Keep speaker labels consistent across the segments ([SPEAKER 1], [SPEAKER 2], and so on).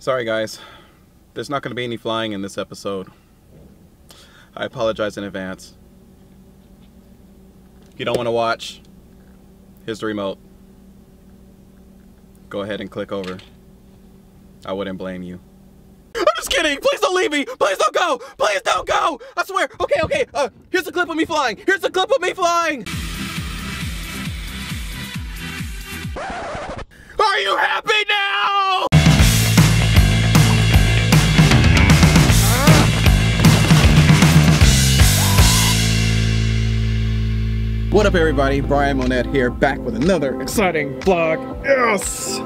[SPEAKER 1] Sorry guys, there's not going to be any flying in this episode. I apologize in advance. If you don't want to watch, here's the remote. Go ahead and click over. I wouldn't blame you. I'm just kidding! Please don't leave me! Please don't go! Please don't go! I swear! Okay, okay, uh, here's a clip of me flying! Here's a clip of me flying! What up everybody, Brian Monette here, back with another exciting vlog. Yes!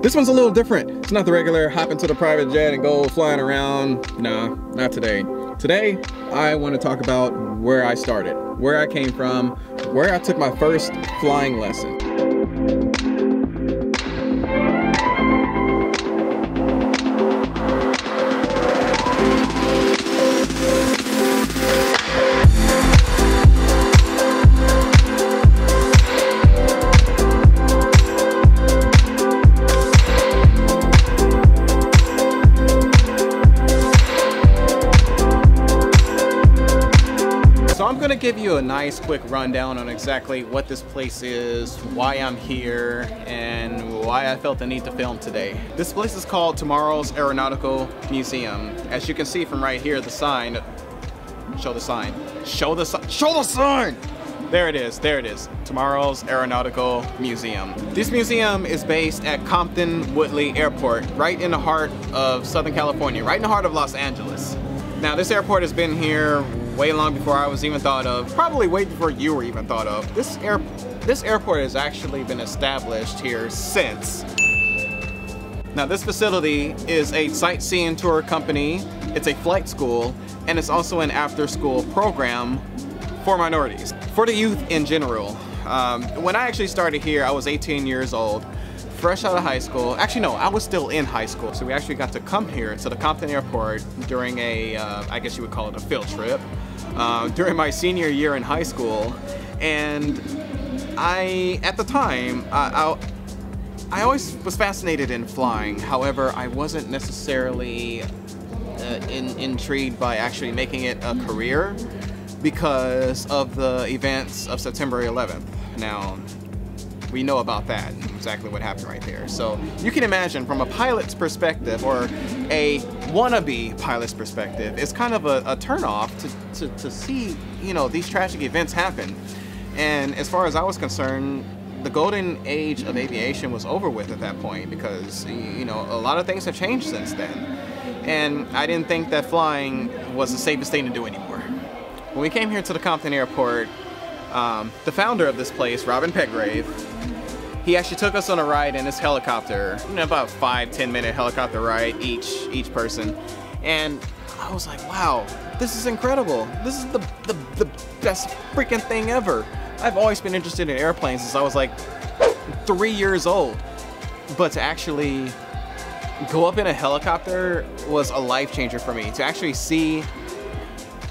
[SPEAKER 1] This one's a little different. It's not the regular hop into the private jet and go flying around. Nah, not today. Today, I want to talk about where I started, where I came from, where I took my first flying lesson. Give you a nice quick rundown on exactly what this place is, why I'm here, and why I felt the need to film today. This place is called Tomorrow's Aeronautical Museum. As you can see from right here, the sign, show the sign, show the sign, show the sign! There it is, there it is. Tomorrow's Aeronautical Museum. This museum is based at Compton Woodley Airport, right in the heart of Southern California, right in the heart of Los Angeles. Now this airport has been here way long before I was even thought of, probably way before you were even thought of. This air, this airport has actually been established here since. Now this facility is a sightseeing tour company, it's a flight school, and it's also an after-school program for minorities, for the youth in general. Um, when I actually started here, I was 18 years old, fresh out of high school. Actually, no, I was still in high school. So we actually got to come here to the Compton Airport during a, uh, I guess you would call it a field trip, uh, during my senior year in high school. And I, at the time, I, I, I always was fascinated in flying. However, I wasn't necessarily uh, in, intrigued by actually making it a career because of the events of September 11th. Now, we know about that exactly what happened right there. So you can imagine from a pilot's perspective or a wannabe pilot's perspective, it's kind of a, a turnoff to, to, to see, you know, these tragic events happen. And as far as I was concerned, the golden age of aviation was over with at that point because, you know, a lot of things have changed since then. And I didn't think that flying was the safest thing to do anymore. When we came here to the Compton Airport, um, the founder of this place, Robin Petgrave, he actually took us on a ride in his helicopter, about five, 10 minute helicopter ride each, each person. And I was like, wow, this is incredible. This is the, the, the best freaking thing ever. I've always been interested in airplanes since I was like three years old. But to actually go up in a helicopter was a life changer for me. To actually see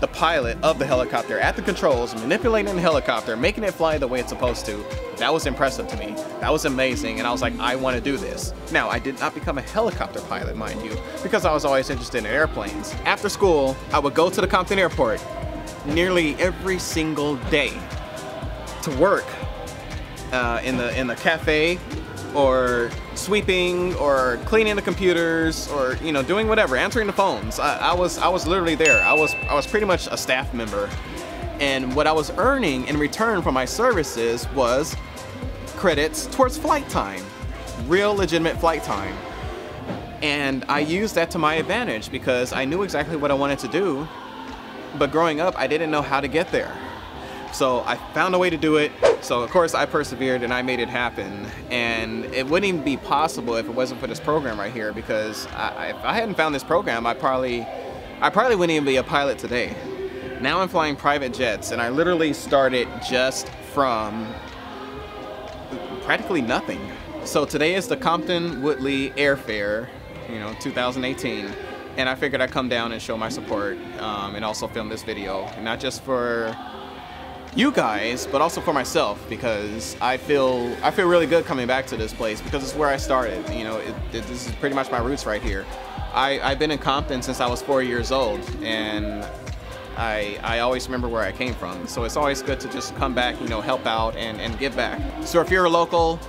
[SPEAKER 1] the pilot of the helicopter at the controls, manipulating the helicopter, making it fly the way it's supposed to, that was impressive to me. That was amazing, and I was like, I want to do this. Now, I did not become a helicopter pilot, mind you, because I was always interested in airplanes. After school, I would go to the Compton Airport nearly every single day to work uh, in the in the cafe or sweeping or cleaning the computers or you know doing whatever answering the phones. I, I, was I was literally there. I was I was pretty much a staff member. And what I was earning in return for my services was credits towards flight time real legitimate flight time. And I used that to my advantage because I knew exactly what I wanted to do. But growing up I didn't know how to get there so I found a way to do it. So of course I persevered and I made it happen. And it wouldn't even be possible if it wasn't for this program right here because I, if I hadn't found this program, I probably, I probably wouldn't even be a pilot today. Now I'm flying private jets and I literally started just from practically nothing. So today is the Compton Woodley Airfare, you know, 2018. And I figured I'd come down and show my support um, and also film this video. Not just for you guys, but also for myself because I feel I feel really good coming back to this place because it's where I started. You know, it, it, this is pretty much my roots right here. I, I've been in Compton since I was four years old, and I, I always remember where I came from. So it's always good to just come back, you know, help out and, and give back. So if you're a local,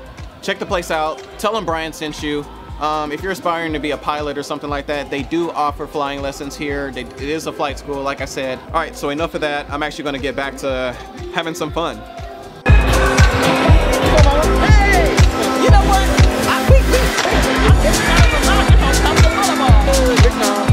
[SPEAKER 1] check the place out. Tell them Brian sent you. Um, if you're aspiring to be a pilot or something like that, they do offer flying lessons here. They, it is a flight school, like I said. All right, so enough of that. I'm actually going to get back to having some fun.
[SPEAKER 2] Hey, you know what? I, we, we, it's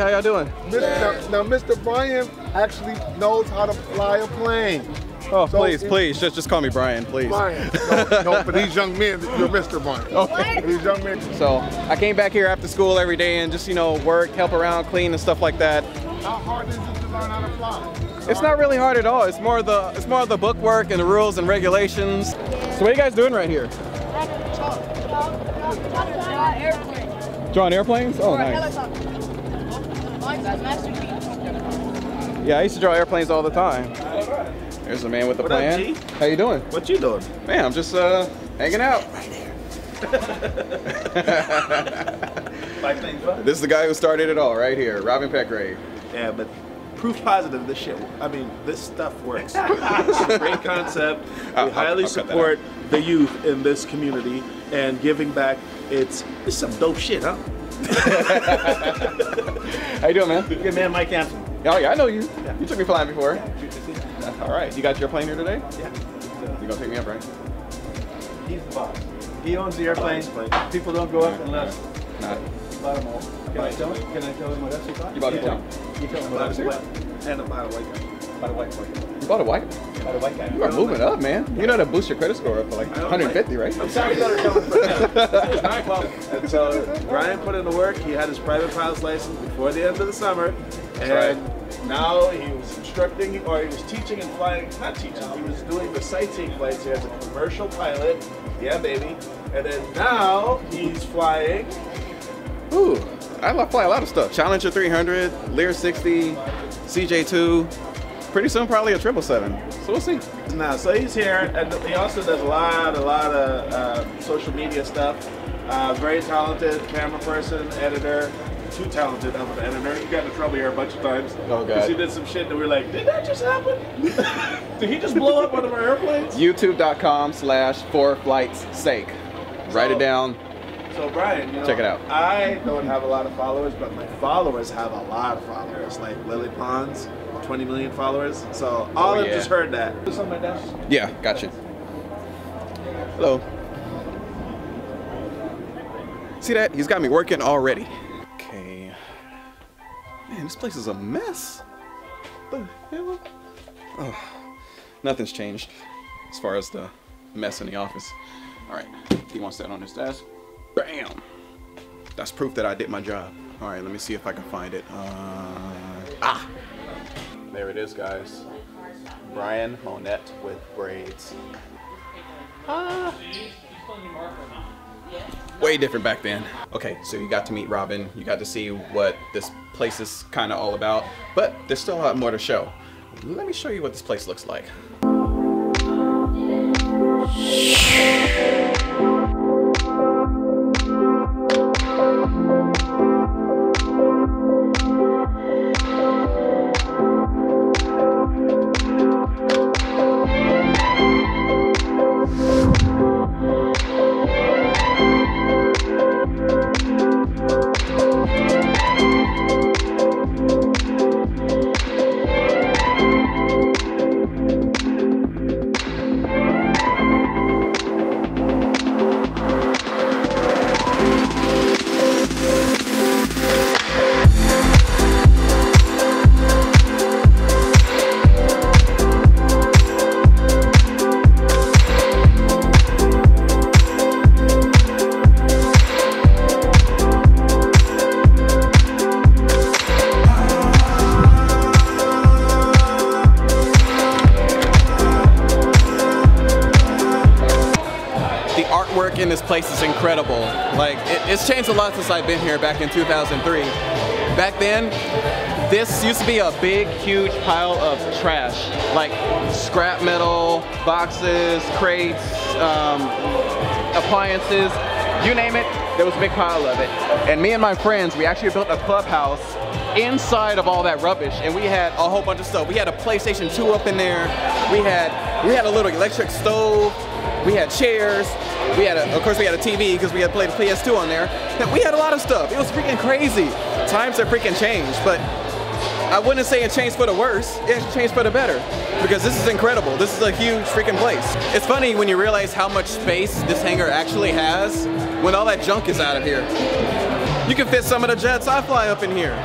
[SPEAKER 3] How
[SPEAKER 1] y'all doing?
[SPEAKER 3] Mr. Now, now, Mr. Brian actually knows how to fly a plane.
[SPEAKER 1] Oh,
[SPEAKER 3] So
[SPEAKER 1] please, please, just just call me Brian, please.
[SPEAKER 3] Brian. No, no, for these young men, you're Mr. Brian.
[SPEAKER 1] Okay.
[SPEAKER 3] For these young men.
[SPEAKER 1] So I came back here after school every day and just you know work, help around, clean and stuff like that.
[SPEAKER 3] How hard is it to learn how to fly?
[SPEAKER 1] It's not really hard at all. It's more the it's more of the book work and the rules and regulations. So what are you guys doing right here? Drawing airplanes? Oh, nice. Yeah, I used to draw airplanes all the time. There's a man with a
[SPEAKER 4] What up,
[SPEAKER 1] plan.
[SPEAKER 4] G?
[SPEAKER 1] How you doing?
[SPEAKER 4] What you doing?
[SPEAKER 1] Man, I'm just uh hanging out.
[SPEAKER 4] Like things?
[SPEAKER 1] This is the guy who started it all right here, Robin Petgrave.
[SPEAKER 4] Yeah, but proof positive this shit. I mean, this stuff works. it's a great concept. We
[SPEAKER 1] I'll- I'll-
[SPEAKER 4] highly
[SPEAKER 1] I'll
[SPEAKER 4] support the youth in this community and giving back. It's it's some dope shit, huh?
[SPEAKER 1] How you doing, man?
[SPEAKER 4] Good man, Mike Hampton.
[SPEAKER 1] Oh yeah, I know you.
[SPEAKER 4] Yeah.
[SPEAKER 1] You took me flying before. All right, you got your plane here today?
[SPEAKER 4] Yeah.
[SPEAKER 1] You gonna take me up, right?
[SPEAKER 5] He's the boss. He owns the airplane. People don't go up unless you bought them all. Can I tell him? Can I tell him what else you bought?
[SPEAKER 1] You bought a
[SPEAKER 5] You
[SPEAKER 1] plane?
[SPEAKER 5] tell- You tell him what else you bought.
[SPEAKER 4] And a bottle of white.
[SPEAKER 5] Bought a white boy.
[SPEAKER 1] You bought a white?
[SPEAKER 5] Bought a white guy.
[SPEAKER 1] You are moving up, man. You know that boost your credit score up to like
[SPEAKER 4] I don't
[SPEAKER 1] 150, right?
[SPEAKER 4] I'm sorry that are coming from now. It's nine o'clock. And so Brian put in the work. He had his private pilot's license before the end of the summer, and
[SPEAKER 1] right.
[SPEAKER 4] now he was instructing or he was teaching and flying. Not teaching. He was doing the sightseeing flights here as a commercial pilot. Yeah, baby. And then now he's flying.
[SPEAKER 1] Ooh, I fly a lot of stuff. Challenger 300, Lear 60, CJ2. Pretty soon, probably a 777. So we'll see.
[SPEAKER 4] Now, so he's here, and he also does a lot, a lot of uh, social media stuff. Uh, very talented camera person, editor. Too talented of an editor. He got in trouble here a bunch of times.
[SPEAKER 1] Oh, God.
[SPEAKER 4] Because he did some shit that we are like, did that just happen? did he just blow up one of our airplanes?
[SPEAKER 1] YouTube.com slash for flight's sake. Write it down.
[SPEAKER 4] So Brian, you know,
[SPEAKER 1] Check it out.
[SPEAKER 4] I don't have a lot of followers, but my followers have a lot of followers. Like Lele Pons, 20 million followers. So all
[SPEAKER 1] Oh,
[SPEAKER 4] of them
[SPEAKER 1] yeah.
[SPEAKER 4] just heard that. It's on my desk.
[SPEAKER 1] Yeah, gotcha. Hello. See that? He's got me working already. Okay. Man, this place is a mess. The hell? Oh, nothing's changed as far as the mess in the office. All right, he wants that on his desk. Bam! That's proof that I did my job. All right, let me see if I can find it. Uh! There it is, guys. Brian Monette with braids. Ah. Way different back then. Okay, so you got to meet Robin. You got to see what this place is kind of all about. But there's still a lot more to show. Let me show you what this place looks like. Place is incredible. Like, it, it's changed a lot since I've been here back in 2003. Back then, this used to be a big, huge pile of trash, like scrap metal, boxes, crates, um, appliances, you name it, there was a big pile of it. And me and my friends, we actually built a clubhouse inside of all that rubbish and we had a whole bunch of stuff. We had a PlayStation 2 up in there. We had we had a little electric stove. We had chairs. We had a, of course we had a TV because we had played the PS2 on there. We had a lot of stuff. It was freaking crazy. Times have freaking changed, but I wouldn't say it changed for the worse. It changed for the better because this is incredible. This is a huge freaking place. It's funny when you realize how much space this hangar actually has when all that junk is out of here. You can fit some of the jets I fly up in here.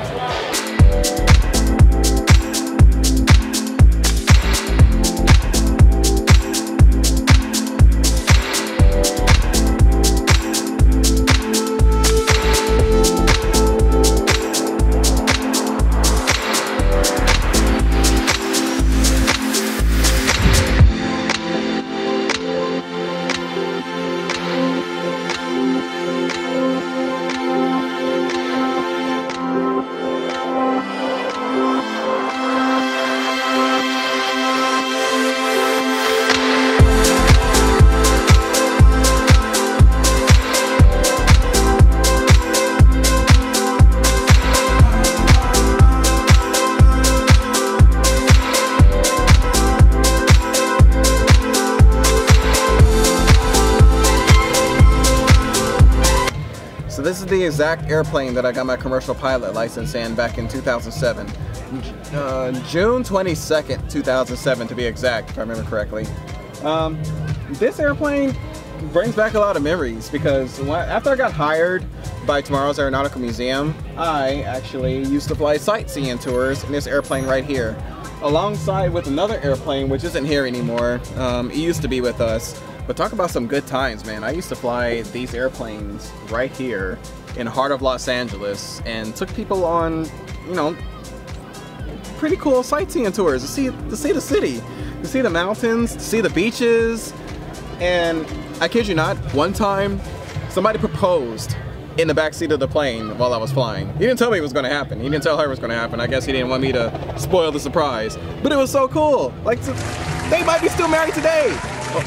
[SPEAKER 1] The exact airplane that I got my commercial pilot license in back in 2007. Uh, June 22nd, 2007 to be exact, if I remember correctly. Um, this airplane brings back a lot of memories because after I got hired by Tomorrow's Aeronautical Museum, I actually used to fly sightseeing tours in this airplane right here. Alongside with another airplane, which isn't here anymore. Um, it used to be with us. But talk about some good times, man. I used to fly these airplanes right here in heart of Los Angeles and took people on, you know, pretty cool sightseeing tours to see to see the city, to see the mountains, to see the beaches. And I kid you not, one time somebody proposed in the back seat of the plane while I was flying. He didn't tell me it was going to happen. He didn't tell her it was going to happen. I guess he didn't want me to spoil the surprise. But it was so cool. Like they might be still married today.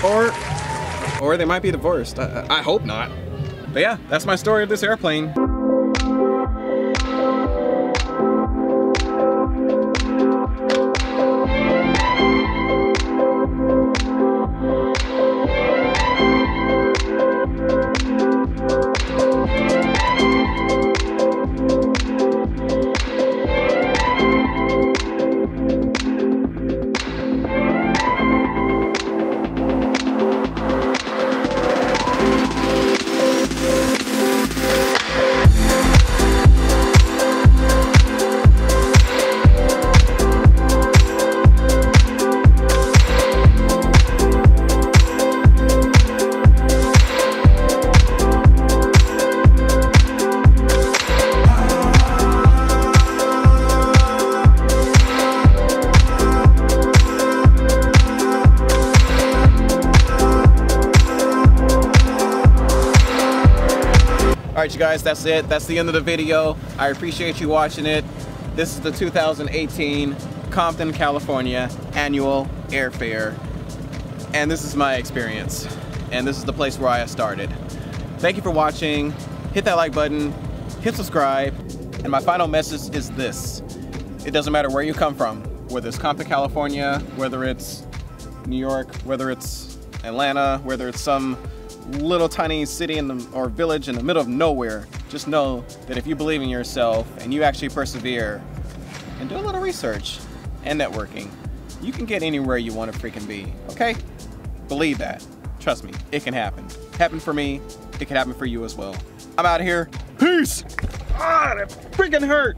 [SPEAKER 1] Or or they might be divorced. I, I hope not. But yeah, that's my story of this airplane. Guys, that's it. That's the end of the video. I appreciate you watching it. This is the 2018 Compton, California annual airfare. And this is my experience. And this is the place where I started. Thank you for watching. Hit that like button, hit subscribe. And my final message is this. It doesn't matter where you come from, whether it's Compton, California, whether it's New York, whether it's Atlanta, whether it's some little tiny city in the or village in the middle of nowhere, just know that if you believe in yourself and you actually persevere and do a little research and networking, you can get anywhere you want to freaking be. Okay? Believe that. Trust me, it can happen. Happened for me, it can happen for you as well. I'm out of here. Peace! Ah, that freaking hurt!